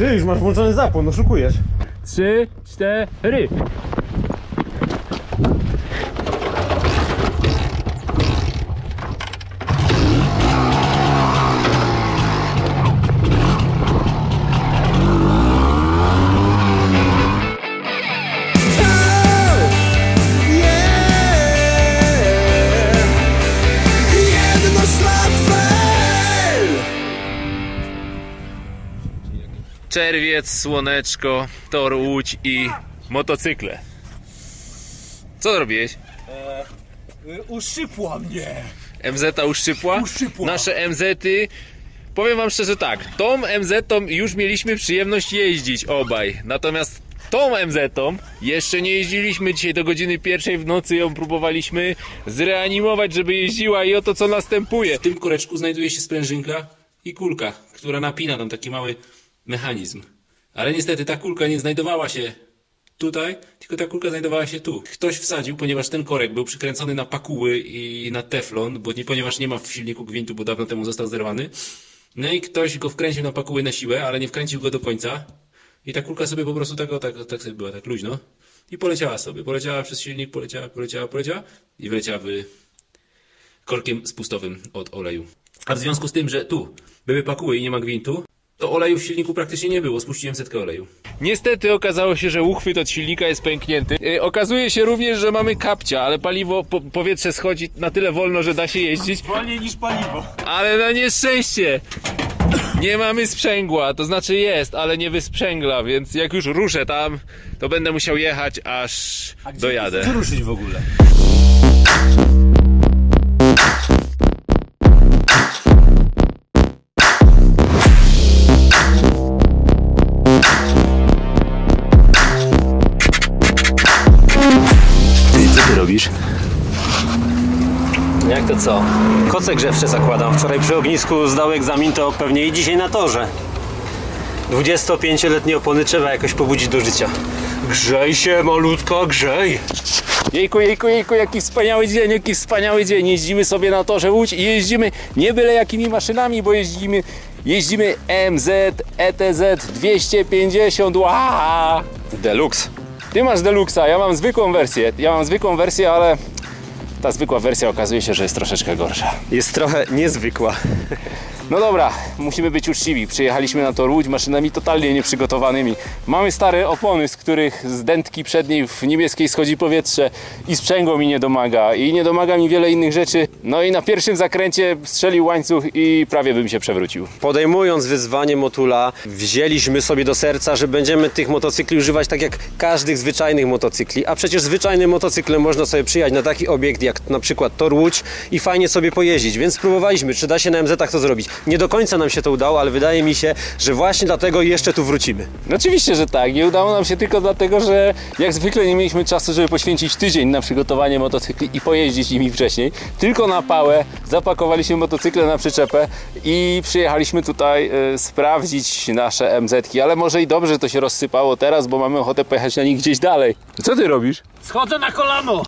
Ty już masz włączony zapłon, oszukujesz. Trzy, cztery. Czerwiec, słoneczko, tor łódź i motocykle. Co zrobiłeś? Uszypła mnie. MZ uszczypła? Uszczypła. Nasze MZ-y. Powiem wam szczerze tak, tą MZ-tą już mieliśmy przyjemność jeździć obaj. Natomiast tą MZ-tą jeszcze nie jeździliśmy dzisiaj do godziny pierwszej w nocy ją próbowaliśmy zreanimować, żeby jeździła i oto co następuje. W tym koreczku znajduje się sprężynka i kulka, która napina tam taki mały mechanizm. Ale niestety ta kulka nie znajdowała się tutaj, tylko ta kulka znajdowała się tu. Ktoś wsadził, ponieważ ten korek był przykręcony na pakuły i na teflon, bo nie, ponieważ nie ma w silniku gwintu, bo dawno temu został zerwany. No i ktoś go wkręcił na pakuły na siłę, ale nie wkręcił go do końca. I ta kulka sobie po prostu tak, tak, tak sobie była, tak luźno. I poleciała sobie. Poleciała przez silnik, poleciała, poleciała, poleciała i wyleciała w korkiem spustowym od oleju. A w związku z tym, że tu były pakuły i nie ma gwintu, to oleju w silniku praktycznie nie było. Spuściłem setkę oleju. Niestety okazało się, że uchwyt od silnika jest pęknięty. Yy, okazuje się również, że mamy kapcia, ale paliwo, po, powietrze schodzi na tyle wolno, że da się jeździć. Wolniej niż paliwo. Ale na nieszczęście nie mamy sprzęgła, to znaczy jest, ale nie wysprzęgla, więc jak już ruszę tam, to będę musiał jechać aż dojadę. Wyruszyć w ogóle. Robisz? Jak to co? Koce grzewcze zakładam. Wczoraj przy ognisku zdał egzamin, to pewnie i dzisiaj na torze. 25-letnie opony trzeba jakoś pobudzić do życia. Grzej się, malutka, grzej! Jejku, jejku, jejku, jaki wspaniały dzień, jaki wspaniały dzień. Jeździmy sobie na torze Łódź i jeździmy nie byle jakimi maszynami, bo jeździmy, jeździmy MZ ETZ 250 Ła! Deluxe. Ty masz Deluxa, ja mam zwykłą wersję. Ja mam zwykłą wersję, ale ta zwykła wersja okazuje się, że jest troszeczkę gorsza. Jest trochę niezwykła. No dobra, musimy być uczciwi. Przyjechaliśmy na tor Łódź maszynami totalnie nieprzygotowanymi. Mamy stare opony, z których z dętki przedniej w niebieskiej schodzi powietrze i sprzęgło mi nie domaga i nie domaga mi wiele innych rzeczy. No i na pierwszym zakręcie strzelił łańcuch i prawie bym się przewrócił. Podejmując wyzwanie Motula, wzięliśmy sobie do serca, że będziemy tych motocykli używać tak jak każdych zwyczajnych motocykli. A przecież zwyczajnym motocyklem można sobie przyjechać na taki obiekt jak na przykład Tor Łódź i fajnie sobie pojeździć. Więc spróbowaliśmy, czy da się na MZ-ach to zrobić. Nie do końca nam się to udało, ale wydaje mi się, że właśnie dlatego jeszcze tu wrócimy. No oczywiście, że tak. Nie udało nam się tylko dlatego, że jak zwykle nie mieliśmy czasu, żeby poświęcić tydzień na przygotowanie motocykli i pojeździć nimi wcześniej. Tylko na pałę zapakowaliśmy motocykle na przyczepę i przyjechaliśmy tutaj e, sprawdzić nasze MZ-ki. Ale może i dobrze że to się rozsypało teraz, bo mamy ochotę pojechać na nich gdzieś dalej. Co ty robisz? Schodzę na kolano.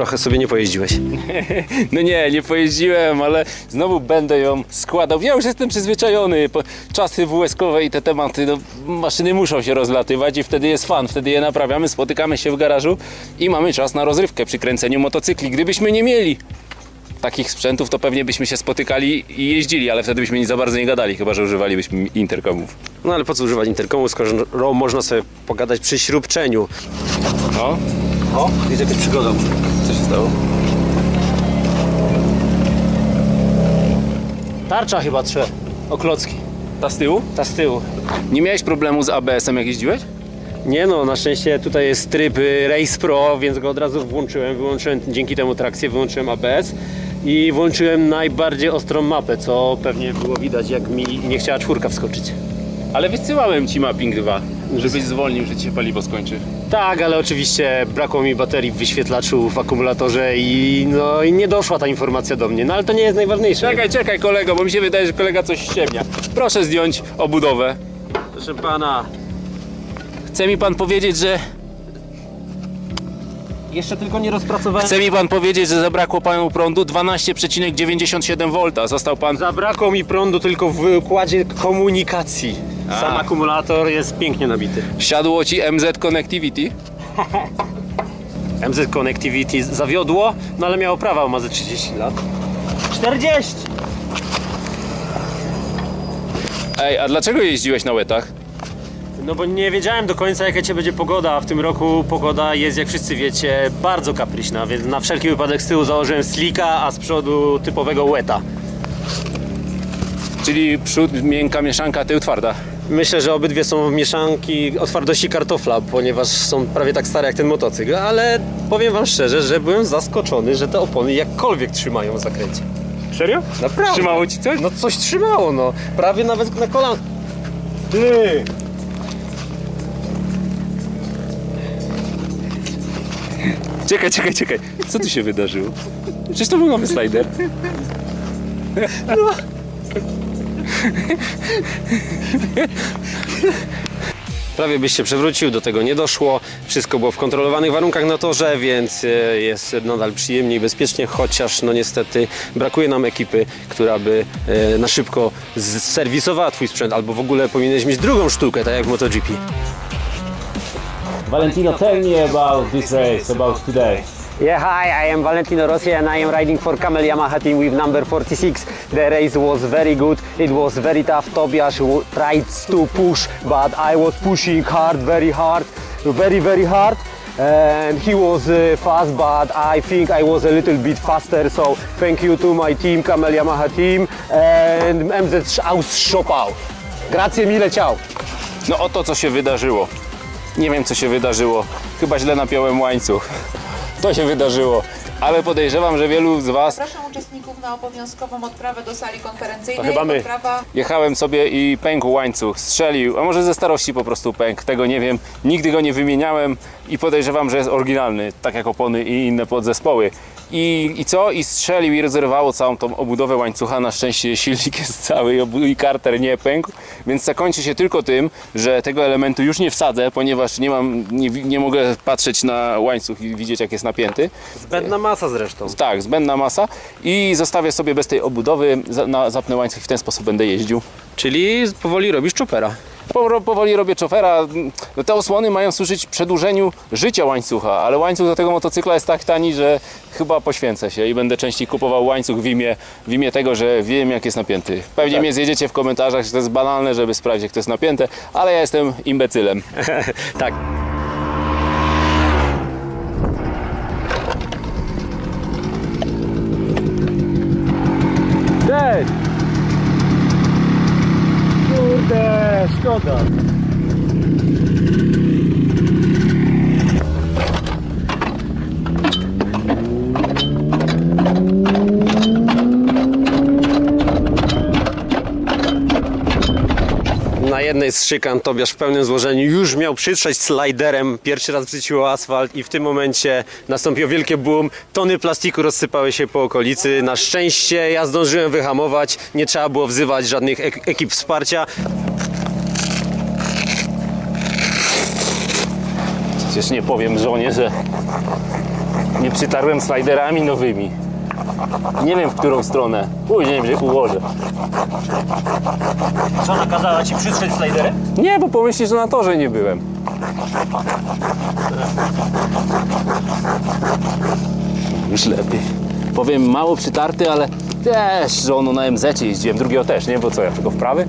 Trochę sobie nie pojeździłeś. No nie, nie pojeździłem, ale znowu będę ją składał. Ja już jestem przyzwyczajony. Po- Czasy WS-kowe i te tematy, no, maszyny muszą się rozlatywać i wtedy jest fan. Wtedy je naprawiamy, spotykamy się w garażu i mamy czas na rozrywkę przy kręceniu motocykli. Gdybyśmy nie mieli takich sprzętów, to pewnie byśmy się spotykali i jeździli, ale wtedy byśmy nic za bardzo nie gadali, chyba że używalibyśmy interkomów. No ale po co używać interkomu, skoro można sobie pogadać przy śrubczeniu. No, O, jest jakaś przygoda. co się stało? Tarcza chyba trze. O klocki. Ta z tyłu? Ta z tyłu. Nie miałeś problemu z ABS-em jak jeździłeś? Nie no, na szczęście tutaj jest tryb y, Race Pro, więc go od razu włączyłem. Wyłączyłem dzięki temu trakcję, wyłączyłem ABS i włączyłem najbardziej ostrą mapę, co pewnie było widać, jak mi nie chciała czwórka wskoczyć. Ale wysyłałem ci mapping 2, żebyś zwolnił, że ci się paliwo skończy. Tak, ale oczywiście brakło mi baterii w wyświetlaczu, w akumulatorze i no i nie doszła ta informacja do mnie. No ale to nie jest najważniejsze. Czekaj, czekaj kolego, bo mi się wydaje, że kolega coś ściemnia. Proszę zdjąć obudowę. Proszę pana, Chce mi pan powiedzieć, że Jeszcze tylko nie rozpracowałem. Chce mi pan powiedzieć, że zabrakło panu prądu 12,97 V. Został pan. Zabrakło mi prądu tylko w układzie komunikacji. Sam A. akumulator jest pięknie nabity. Siadło ci MZ Connectivity? MZ Connectivity zawiodło, no ale miało prawa, ma ze 30 lat. 40! Ej, a dlaczego jeździłeś na łetach? No bo nie wiedziałem do końca jaka cię będzie pogoda, a w tym roku pogoda jest, jak wszyscy wiecie, bardzo kapryśna, więc na wszelki wypadek z tyłu założyłem slika, a z przodu typowego weta. Czyli przód miękka mieszanka, tył twarda. Myślę, że obydwie są mieszanki o twardości kartofla, ponieważ są prawie tak stare jak ten motocykl, ale powiem wam szczerze, że byłem zaskoczony, że te opony jakkolwiek trzymają w zakręcie. Serio? Naprawdę. Trzymało ci coś? No coś trzymało, no. Prawie nawet na kolan. Ty! Czekaj, czekaj, czekaj. Co tu się wydarzyło? Przecież to był nowy slider. Prawie byś się przewrócił, do tego nie doszło. Wszystko było w kontrolowanych warunkach na torze, więc e, jest nadal przyjemnie i bezpiecznie, chociaż no niestety brakuje nam ekipy, która by e, na szybko serwisowała twój sprzęt, albo w ogóle powinieneś mieć drugą sztukę, tak jak w MotoGP. Valentino, tell me about this race, about today. Yeah, hi, I am Valentino Rossi and I am riding for Camel Yamaha team with number 46. The race was very good, it was very tough. Tobias tried to push, but I was pushing hard, very hard, very, very hard. And he was uh, fast, but I think I was a little bit faster. So thank you to my team, Camel Yamaha team, and MZ aus Schopau. Grazie mille, ciao. No oto co się wydarzyło. Nie wiem co się wydarzyło. Chyba źle napiąłem łańcuch. To się wydarzyło. Ale podejrzewam, że wielu z Was Zapraszam uczestników na obowiązkową odprawę do sali konferencyjnej. To chyba my. Odprawa Jechałem sobie i pękł łańcuch, strzelił, a może ze starości po prostu pękł, tego nie wiem. Nigdy go nie wymieniałem i podejrzewam, że jest oryginalny, tak jak opony i inne podzespoły. I, I co? I strzelił i rozerwało całą tą obudowę łańcucha. Na szczęście silnik jest cały i, i karter nie pękł, więc zakończy się tylko tym, że tego elementu już nie wsadzę, ponieważ nie mam, nie, nie mogę patrzeć na łańcuch i widzieć jak jest napięty. Zbędna masa zresztą. Tak, zbędna masa i zostawię sobie bez tej obudowy, na, zapnę łańcuch i w ten sposób będę jeździł. Czyli powoli robisz chopera. Po- Powoli robię czofera. No, Te osłony mają służyć przedłużeniu życia łańcucha, ale łańcuch do tego motocykla jest tak tani, że chyba poświęcę się i będę częściej kupował łańcuch w imię, w imię tego, że wiem jak jest napięty. Pewnie mnie zjedziecie w komentarzach, że to jest banalne, żeby sprawdzić jak to jest napięte, ale ja jestem imbecylem. tak. Cześć! Kurde, szkoda. Jednej z szykan Tobiasz w pełnym złożeniu już miał przytrzeć sliderem pierwszy raz w życiu asfalt i w tym momencie nastąpiło wielkie boom. Tony plastiku rozsypały się po okolicy. Na szczęście ja zdążyłem wyhamować. Nie trzeba było wzywać żadnych ek- ekip wsparcia. Przecież nie powiem żonie, że nie przytarłem sliderami nowymi. Nie wiem w którą stronę. Później się ułożę. Co nakazała ci przytrzeć sliderem? Nie, bo pomyślisz, że na torze nie byłem. Już lepiej. Powiem mało przytarty, ale też żoną na MZ jeździłem. Drugiego też, nie? Bo co, ja tylko wprawy?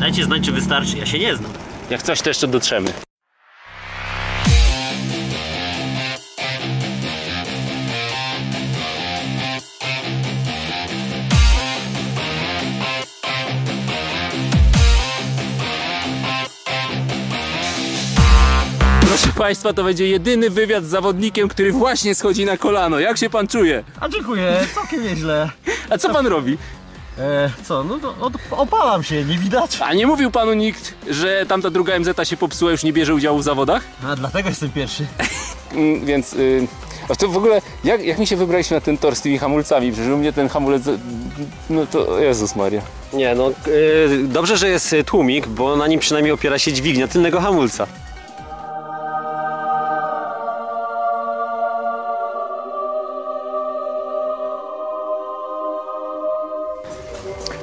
Dajcie znać, czy wystarczy. Ja się nie znam. Jak coś, to jeszcze dotrzemy. Państwa, to będzie jedyny wywiad z zawodnikiem, który właśnie schodzi na kolano. Jak się Pan czuje? A dziękuję, całkiem nieźle. A co Pan robi? E, co, no to od, opalam się, nie widać? A nie mówił Panu nikt, że tamta druga MZ się popsuła, już nie bierze udziału w zawodach? A dlatego jestem pierwszy. Mm, więc y, a to w ogóle, jak, jak mi się wybraliśmy na ten tor z tymi hamulcami? Przecież u mnie ten hamulec, no to Jezus Maria. Nie, no yy, dobrze, że jest tłumik, bo na nim przynajmniej opiera się dźwignia tylnego hamulca.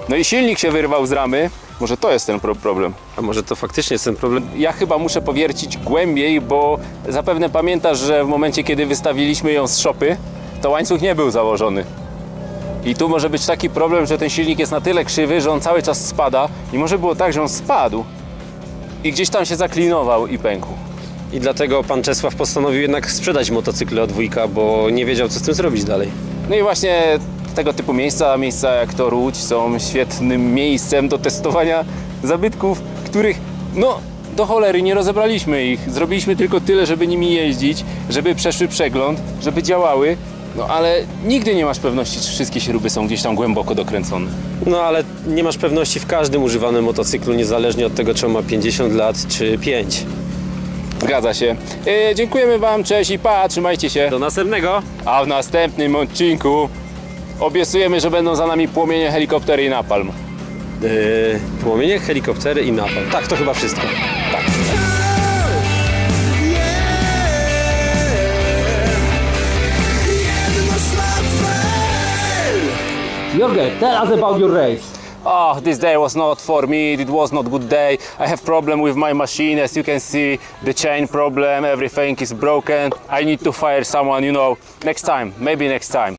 No i silnik się wyrwał z ramy. Może to jest ten pro- problem. A może to faktycznie jest ten problem? Ja chyba muszę powiercić głębiej, bo zapewne pamiętasz, że w momencie, kiedy wystawiliśmy ją z szopy, to łańcuch nie był założony. I tu może być taki problem, że ten silnik jest na tyle krzywy, że on cały czas spada i może było tak, że on spadł i gdzieś tam się zaklinował i pękł. I dlatego pan Czesław postanowił jednak sprzedać motocykle od wujka, bo nie wiedział co z tym zrobić dalej. No i właśnie tego typu miejsca, miejsca jak to Łódź są świetnym miejscem do testowania zabytków, których no do cholery nie rozebraliśmy ich. Zrobiliśmy tylko tyle, żeby nimi jeździć, żeby przeszły przegląd, żeby działały. No ale nigdy nie masz pewności, czy wszystkie śruby są gdzieś tam głęboko dokręcone. No ale nie masz pewności w każdym używanym motocyklu, niezależnie od tego, czy on ma 50 lat czy 5. Zgadza się. E, dziękujemy Wam, cześć i pa, trzymajcie się. Do następnego! A w następnym odcinku obiecujemy, że będą za nami płomienie, helikoptery i napalm. Yy, płomienie, helikoptery i napal. Tak, to chyba wszystko. Jorge, tell us about your race. Oh, this day was not for me. It was not good day. I have problem with my machine. As you can see, the chain problem, everything is broken. I need to fire someone, you know, next time, maybe next time.